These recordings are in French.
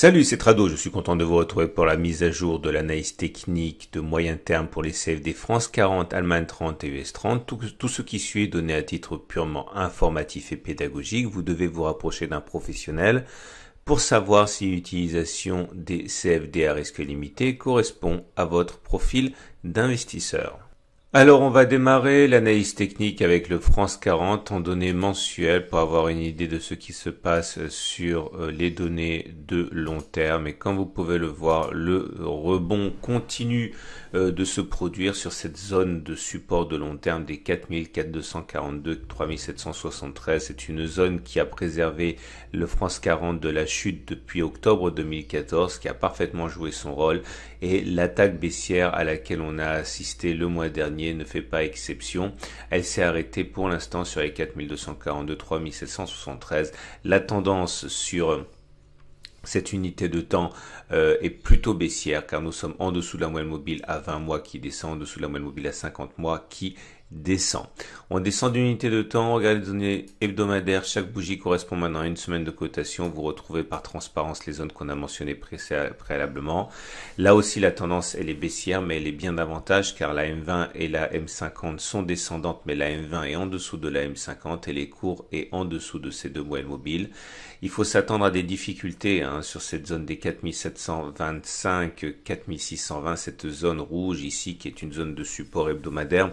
Salut, c'est Trado, je suis content de vous retrouver pour la mise à jour de l'analyse technique de moyen terme pour les CFD France 40, Allemagne 30 et US 30. Tout, ce qui suit est donné à titre purement informatif et pédagogique. Vous devez vous rapprocher d'un professionnel pour savoir si l'utilisation des CFD à risque limité correspond à votre profil d'investisseur. Alors on va démarrer l'analyse technique avec le France 40 en données mensuelles pour avoir une idée de ce qui se passe sur euh, les données de long terme. Et comme vous pouvez le voir, le rebond continue euh, de se produire sur cette zone de support de long terme des 4442 3773. C'est une zone qui a préservé le France 40 de la chute depuis octobre 2014, qui a parfaitement joué son rôle. Et l'attaque baissière à laquelle on a assisté le mois dernier ne fait pas exception. Elle s'est arrêtée pour l'instant sur les 4242, 3773. La tendance sur cette unité de temps euh, est plutôt baissière car nous sommes en dessous de la moyenne mobile à 20 mois qui descend, en dessous de la moyenne mobile à 50 mois qui descend. On descend d'unité de temps, regardez les données hebdomadaires, chaque bougie correspond maintenant à une semaine de cotation. Vous retrouvez par transparence les zones qu'on a mentionnées préalablement. Là aussi, la tendance, elle est baissière, mais elle est bien davantage car la M20 et la M50 sont descendantes, mais la M20 est en dessous de la M50 et les cours est en dessous de ces deux moyennes mobiles. Il faut s'attendre à des difficultés hein, sur cette zone des 4725, 4620, cette zone rouge ici qui est une zone de support hebdomadaire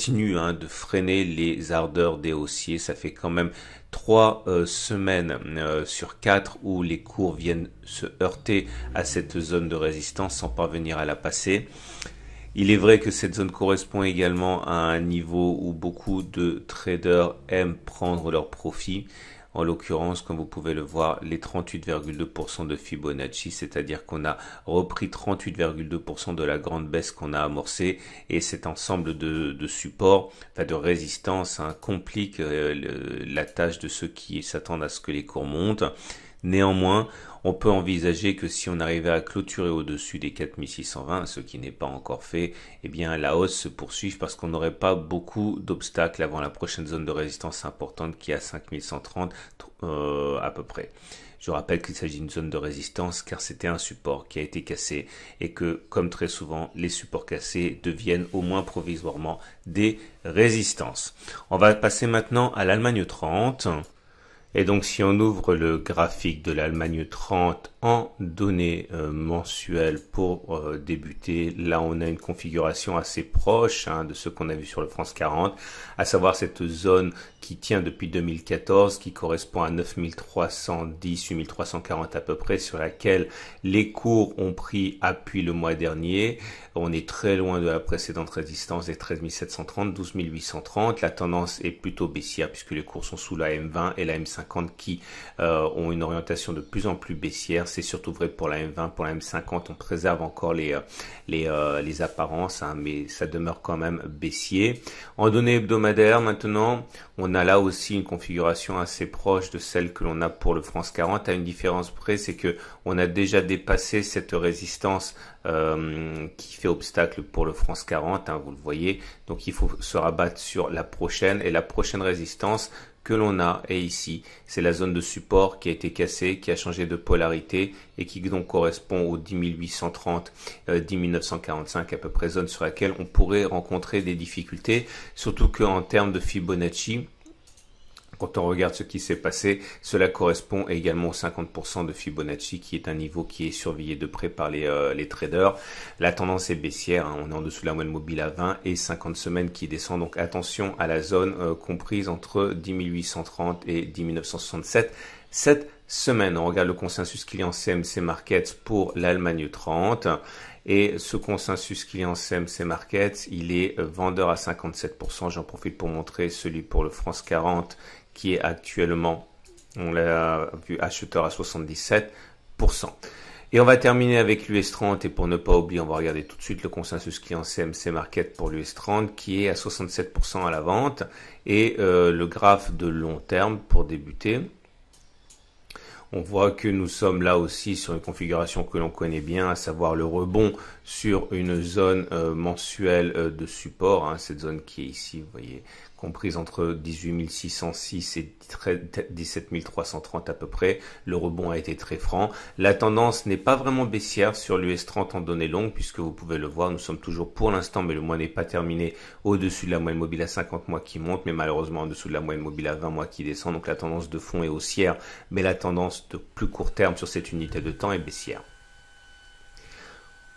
continue hein, de freiner les ardeurs des haussiers. Ça fait quand même trois euh, semaines euh, sur quatre où les cours viennent se heurter à cette zone de résistance sans parvenir à la passer. Il est vrai que cette zone correspond également à un niveau où beaucoup de traders aiment prendre leur profit. En l'occurrence, comme vous pouvez le voir, les 38,2% de Fibonacci, c'est-à-dire qu'on a repris 38,2% de la grande baisse qu'on a amorcée et cet ensemble de, supports, de résistance, hein, complique euh, la tâche de ceux qui s'attendent à ce que les cours montent. Néanmoins, on peut envisager que si on arrivait à clôturer au-dessus des 4620, ce qui n'est pas encore fait, eh bien la hausse se poursuive parce qu'on n'aurait pas beaucoup d'obstacles avant la prochaine zone de résistance importante qui est à 5130 euh, à peu près. Je rappelle qu'il s'agit d'une zone de résistance car c'était un support qui a été cassé et que, comme très souvent, les supports cassés deviennent au moins provisoirement des résistances. On va passer maintenant à l'Allemagne 30. Et donc si on ouvre le graphique de l'Allemagne 30 en données euh, mensuelles pour euh, débuter, là on a une configuration assez proche hein, de ce qu'on a vu sur le France 40, à savoir cette zone qui tient depuis 2014, qui correspond à 9310, 8340 à peu près, sur laquelle les cours ont pris appui le mois dernier. On est très loin de la précédente résistance des 13730, 12830. La tendance est plutôt baissière puisque les cours sont sous la M20 et la M50 qui euh, ont une orientation de plus en plus baissière. C'est surtout vrai pour la M20, pour la M50, on préserve encore les, euh, les, euh, les apparences, hein, mais ça demeure quand même baissier. En données hebdomadaires, maintenant, on a là aussi une configuration assez proche de celle que l'on a pour le France 40. À une différence près, c'est que on a déjà dépassé cette résistance qui fait obstacle pour le France 40, hein, vous le voyez. Donc il faut se rabattre sur la prochaine et la prochaine résistance que l'on a est ici. C'est la zone de support qui a été cassée, qui a changé de polarité et qui donc correspond au 10830, euh, 10945 à peu près zone sur laquelle on pourrait rencontrer des difficultés, surtout qu'en termes de Fibonacci, quand on regarde ce qui s'est passé, cela correspond également au 50% de Fibonacci, qui est un niveau qui est surveillé de près par les, euh, les traders. La tendance est baissière, hein. on est en dessous de la moyenne mobile à 20 et 50 semaines qui descend. Donc attention à la zone euh, comprise entre 10 830 et 10 967. Cette semaine, on regarde le consensus client CMC Markets pour l'Allemagne 30. Et ce consensus client CMC Markets, il est vendeur à 57%. J'en profite pour montrer celui pour le France 40 qui est actuellement, on l'a vu, acheteur à 77%. Et on va terminer avec l'US 30 et pour ne pas oublier, on va regarder tout de suite le consensus client CMC Market pour l'US 30 qui est à 67% à la vente et euh, le graphe de long terme pour débuter. On voit que nous sommes là aussi sur une configuration que l'on connaît bien, à savoir le rebond sur une zone euh, mensuelle euh, de support, hein, cette zone qui est ici, vous voyez, comprise entre 18 606 et 17 330 à peu près. Le rebond a été très franc. La tendance n'est pas vraiment baissière sur l'US 30 en données longues puisque vous pouvez le voir, nous sommes toujours pour l'instant, mais le mois n'est pas terminé au-dessus de la moyenne mobile à 50 mois qui monte, mais malheureusement en dessous de la moyenne mobile à 20 mois qui descend. Donc la tendance de fond est haussière, mais la tendance de plus court terme sur cette unité de temps est baissière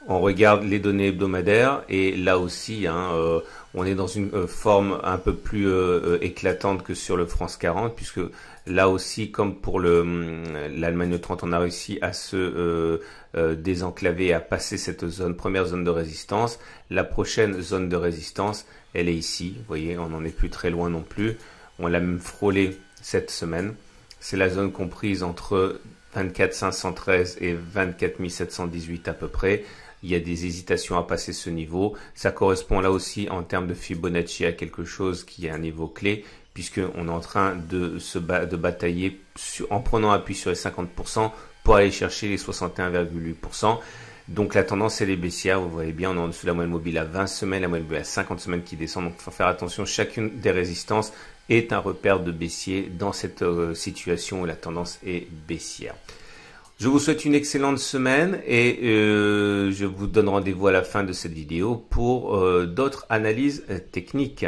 on regarde les données hebdomadaires et là aussi, hein, euh, on est dans une euh, forme un peu plus euh, éclatante que sur le France 40, puisque là aussi, comme pour hum, l'Allemagne 30, on a réussi à se désenclaver, à passer cette zone, première zone de résistance. La prochaine zone de résistance, elle est ici. Vous voyez, on n'en est plus très loin non plus. On l'a même frôlé cette semaine. C'est la zone comprise entre 24 513 et 24 718 à peu près il y a des hésitations à passer ce niveau. Ça correspond là aussi en termes de Fibonacci à quelque chose qui est un niveau clé, puisqu'on est en train de se batailler en prenant appui sur les 50% pour aller chercher les 61,8%. Donc la tendance elle est baissière, vous voyez bien, on est en dessous de la moyenne mobile à 20 semaines, la moyenne mobile à 50 semaines qui descend, donc il faut faire attention, chacune des résistances est un repère de baissier dans cette euh, situation où la tendance est baissière. Je vous souhaite une excellente semaine et euh, je vous donne rendez-vous à la fin de cette vidéo pour euh, d'autres analyses techniques.